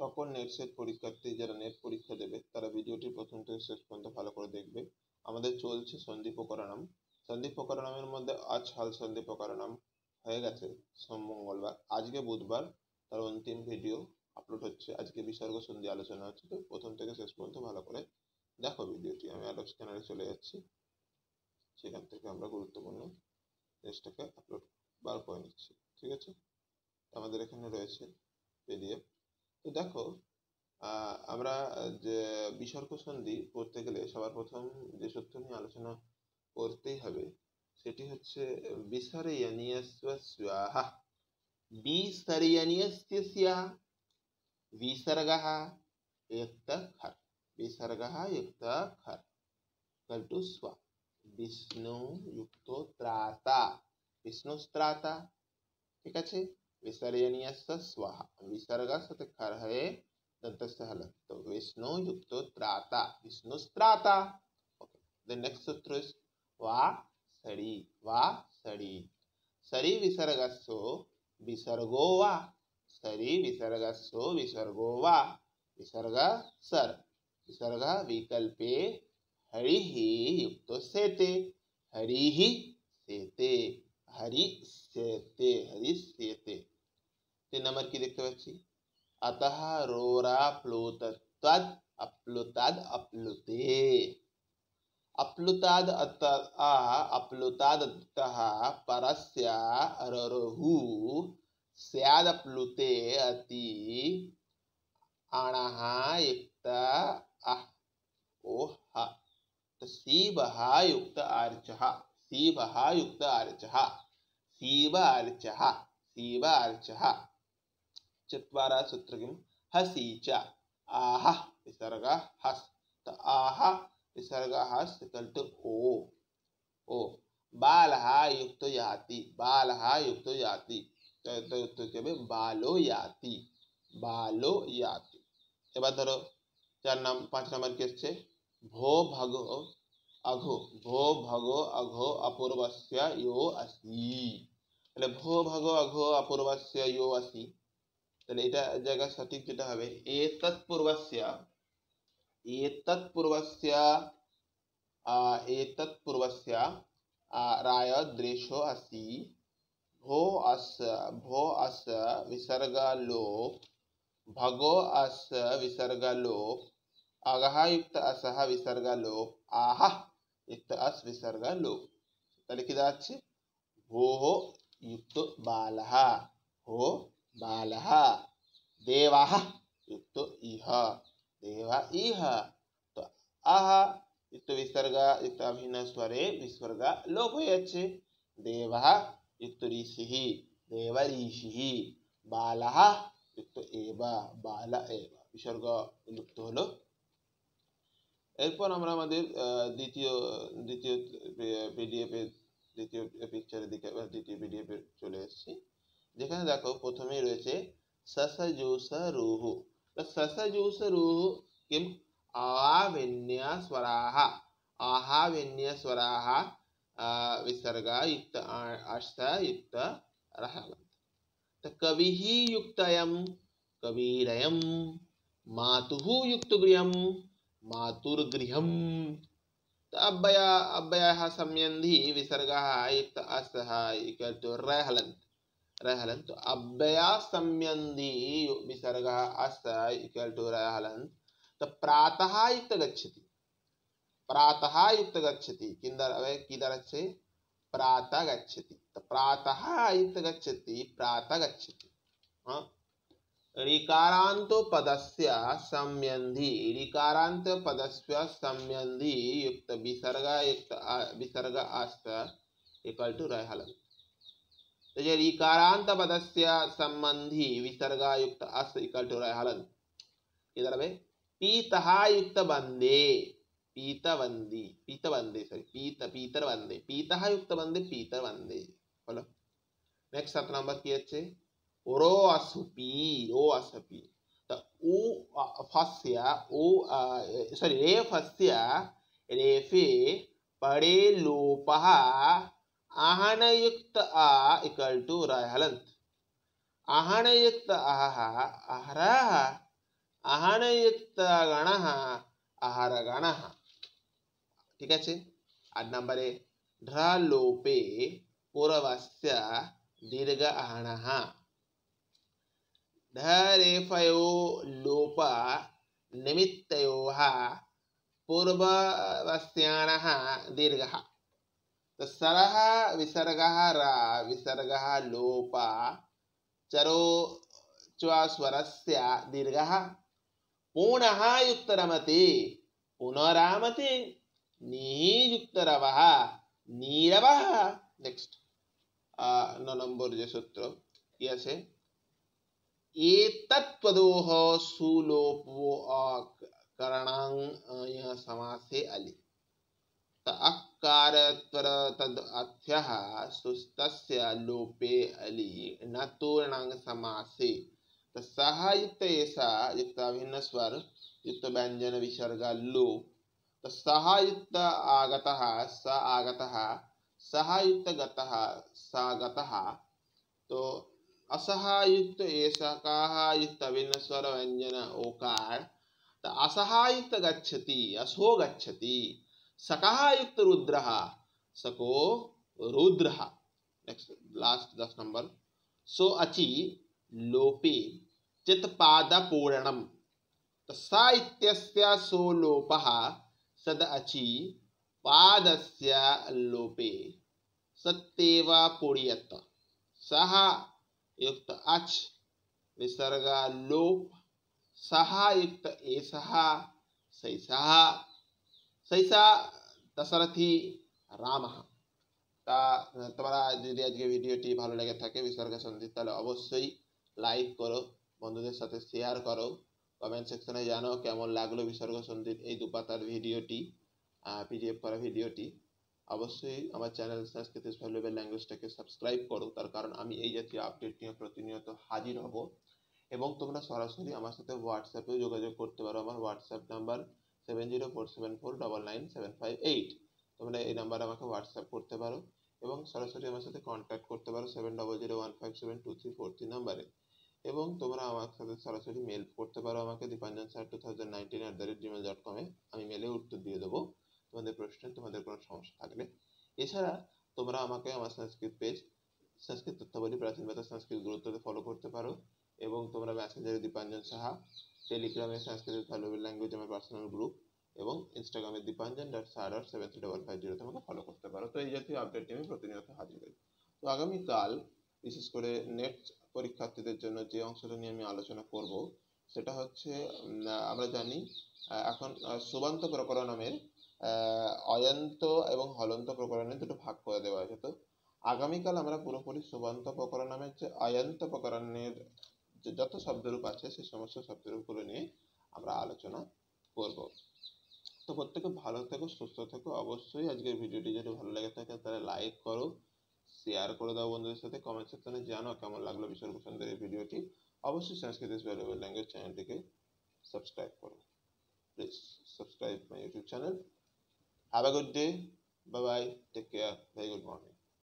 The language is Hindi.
সকল নেট সেট পরীক্ষার্থী যারা নেট পরীক্ষা দেবে, তারা ভিডিওটি প্রথম থেকে শেষ পর্যন্ত ভালো করে দেখবে। আমাদের চলছে সন্দীপ প্রকরণম সন্দীপ প্রকরণমের মধ্যে আজ হাল সন্দীপ প্রকরণম হয়ে গেছে। সোম মঙ্গলবার। আজকে বুধবার তার অন্তিম ভিডিও আপলোড হচ্ছে। আজকে বিসর্গ সন্ধি আলোচনা হচ্ছে। তো প্রথম থেকে শেষ পর্যন্ত ভালো করে দেখো ভিডিওটি আমি আরও স্ক্যানারে চলে যাচ্ছি। সেখান থেকে আমরা গুরুত্বপূর্ণ টেস্টটাকে আপলোড বার করে নিচ্ছি। ঠিক আছে? আমাদের এখানে রয়েছে পিডিএফ তো দেখো আমরা যে বিসর্গ সন্ধি করতে গেলে সবার প্রথম যে সত্য নিয়ে আলোচনা করতেই হবে সেটি হচ্ছে বিসর্জনীয়স্বাহা বিসর্জনীয়স্য विसर्गः युक्त खर विसर्गः युक्त खर कल टू स्व विष्णु युक्तो त्राता विष्णु त्राता ठीक है विसर्जनीय स्वाहा विसर्ग सत खर है दंतस्य हल तो विष्णु युक्तो त्राता। विष्णु त्राता ओके नेक्स्ट सूत्र इज़ वा सड़ी। वा सड़ी। सरी विसर्गस्सो विसर्गो वा। सरी विसर्गस्सो विसर्गो वा। विसर्ग सर। विसर्ग विकल्पे हरि ही युक्त सेते। हरि ही सेते। हरि सेते। हरि सेते। नंबर की देखते बच्ची अतः रोरा प्लुत तद अप्लुताद अप्लुते अप्लुताद अप्लुताद परस्य अरहु स्यादप्लुते अति आणः युक्त ओह सीबः युक्त आर्चः सीबः युक्त आर्चः। सीब आर्चः। सीब आर्चः चत्वारः सूत्र किं हसी च आह विसर्ग हस् तो आह विसर्ग हस् इक्वल टू ओ ओ बालः युक्त याति बालः युक्त याति তবে বালো ইয়াতি বালো ইয়াতি এবার ধরো চার নাম পাঁচ নাম্বার কি হচ্ছে ভো ভগ অঘো ভো ভগ অঘো অপূর্বস্য ইয়ো আসি তাহলে ভো ভগ অঘো অপূর্বস্য ইয়ো আসি তাহলে এটা জায়গা সঠিক যেটা হবে এ তৎপূর্বস্য এ তৎপূর্বস্য এ তৎপূর্বস্য রায় দৃশো আসি भो अस भो अस विसर्ग लोप भगो अस विसर्ग लोप अगह युक्त असह विसर्ग लोप आह युक्त अस विसर्ग लोप তাহলে কি দাঁড়াচ্ছে ভো যুক্ত বালহ হো বালহ দেবাহ যুক্ত ইহ দেবা ইহ তো আহ যুক্ত বিসর্গ যুক্ত অভিন্ন স্বরে বিসর্গ লোপ হয়ে যাচ্ছে দেবাহ युक्त ऋषि देवऋषि बालः युक्त एव बाल एव বিসর্গ লুপ্ত হলো এরপর আমরা আমাদের দ্বিতীয় দ্বিতীয় পিডিএফে দ্বিতীয় পিকচারের দিকে দ্বিতীয় পিডিএফে চলে এসেছি যেখানে দেখো প্রথমেই রয়েছে সসজুস রুহু সসজুস রুহু কিম আহাভিন্যস্বরাः আহাভিন্যস্বরাः विसर्ग युक्त अर्थ युक्त रहवंत तो कवि ही युक्तयम कबीरयम मातुः युक्त गृहम मातुर्गृहम तो अव्यय अव्यय सम्यन्धि विसर्ग युक्त असह इक्वल रहलंत तो अव्यय सम्यन्धि विसर्ग अस इक्वल टू रहलंत तो प्रातः युक्त गच्छति। प्रातः युक्त गच्छति किंदर किदर से प्रातः गच्छति। तो प्रातः युक्त गच्छति, प्रातः गच्छति। हाँ? ऋकारान्तो पदस्य सम्यन्धि ऋकारान्त पदस्य सम्यन्धि युक्त विसर्ग युक्त विसर्ग अस्त इक्वल टू रहलन तो ये ऋकारान्त पदस्य संबंधी विसर्ग युक्त अस्त इक्वल टू रहलन इधर में पीतः युक्त बंदे पीतवंदी पीतवंदे सॉरी पीत पीतर वंदे पीतः युक्त वंदे पीतर वंदे बोलो। नेक्स्ट सात नंबर की अच्छे। रो असुपी रो असपी तो उ फस्य ओ सॉरी रे फस्य रेफे पड़े लोपः आहन युक्त आ इक्वल टू रायहलंत आहन युक्त आह आहन युक्त गण आहार गण ठीक है आठ नंबर ए। ढ्र लोपे पूर्वस्य दीर्घ आहण ढरेफयो लोप निमित्तयोः पूर्ववस्यानः दीर्घः। तो सरह विसर्ग रा, विसर्ग लोप, चरो स्वर से दीर्घ। पुनः युक्तरमति, पुनरामति नी युक्तरव नीरव। नेक्स्ट नौ नंबर जो सूत्र ऐसे एतत्वदोह सुलोपो करणां समासे अलि। त अकार तद अथ्यः सुस्तस्य लोपे अलि। न तूर्णांग समासे। सह युक्त ऐसा युक्त अभिन्न स्वर युक्त व्यंजन विसर्ग लोप। सह युक्त आगतः, स आगतः सह युक्त गतः स गतः तो असहायुक्त एषकायुक्त अभिन्न स्वर व्यंजन ओकार। तो असहायुक्त गच्छति, असो गच्छति। सकायुक्त रुद्र। सको रुद्र। नेक्स्ट लास्ट दस नंबर सो अचि लोपे चित्पाद पूर्णम तो सा इत्यस्य सो लोपः, सद अचि पादस्य लोपे। सत्येव पूर्यत। सह युक्त अच विसर्ग लोप। सहा युक्त एसहा सैसहा सैसा দশরথী রাম তা, তোমরা যদি আজকে ভিডিওটি ভালো লেগে থাকে বিসর্গ সন্ধি তাহলে অবশ্যই লাইক করো, বন্ধুদের সাথে শেয়ার করো কমেন্ট সেকশনে জানো কেমন লাগল বিসর্গ সন্ধির এই দুপাতার ভিডিওটি পিডিএফ করা ভিডিওটি। অবশ্যই আমার চ্যানেল সংস্কৃত ভ্যালুয়েবল ল্যাঙ্গুয়েজটাকে সাবস্ক্রাইব করো, তার কারণ আমি এই জাতীয় আপডেট নিয়ে প্রতিনিয়ত হাজির হব। এবং তোমরা সরাসরি আমার সাথে হোয়াটসঅ্যাপেও যোগাযোগ করতে পারো, আমার WhatsApp number seven zero four seven four double nine seven five eight তোমরা এই নাম্বারে আমাকে হোয়াটসঅ্যাপ করতে পারো এবং সরাসরি আমার সাথে কন্ট্যাক্ট করতে পারো seven double zero one five seven two three four three নাম্বারে এবং তোমরা আমার সাথে সরাসরি মেল করতে পারো আমাকে Dipanjan sir two thousand nineteen at the rate Gmail dot কমে আমি মেলে উত্তর দিয়ে দেবো। তোমাদের প্রশ্নে তোমাদের কোনো সমস্যা থাকলে। এছাড়া তোমরা আমাকে আমার সংস্কৃত পেজ সংস্কৃত তথ্যাবলী, প্রাচীন ভাষা সংস্কৃত গুরুত্বতে ফলো করতে পারো। এবং তোমরা মেসেঞ্জারে দীপাঞ্জন সাহা টেলিগ্রামে সংস্কৃত ভ্যালুয়েবল ল্যাঙ্গুয়েজ আমার পার্সোনাল গ্রুপ এবং ইনস্টাগ্রামে Dipanjan dot sir dot seven three double five zero আমাকে ফলো করতে পারো। তো এই জাতীয় আপডেট আমি প্রতিনিয়ত হাজির হই তো আগামীকাল, বিশেষ করে নেট পরীক্ষার্থীদের জন্য যে অংশটা নিয়ে আমি আলোচনা করব, সেটা হচ্ছে আমরা জানি এখন সুবান্ত প্রকরণ নামের অয়ন্ত এবং হলন্ত প্রকরণে দুটো ভাগ করে দেওয়া হয়েছে। তো আগামীকাল আমরা পুরোপুরি সুবন্ত প্রকরণ নামের যে অয়ন্ত প্রকরণের যে যত শব্দরূপ আছে, সে সমস্ত শব্দরূপগুলো নিয়ে আমরা আলোচনা করব। তো প্রত্যেকে ভালো থেকো, সুস্থ থেকো। অবশ্যই আজকের ভিডিওটি যদি ভালো লেগে থাকে, তাহলে লাইক করো শেয়ার করে দাও বন্ধুদের সাথে। কমেন্ট সেকশনে জানো কেমন লাগল বিসর্গ এই ভিডিওটি। অবশ্যই সংস্কৃত ল্যাঙ্গুয়েজ চ্যানেলটিকে সাবস্ক্রাইব করো। Please subscribe my YouTube channel Have a good day Bye bye Take care Very good morning.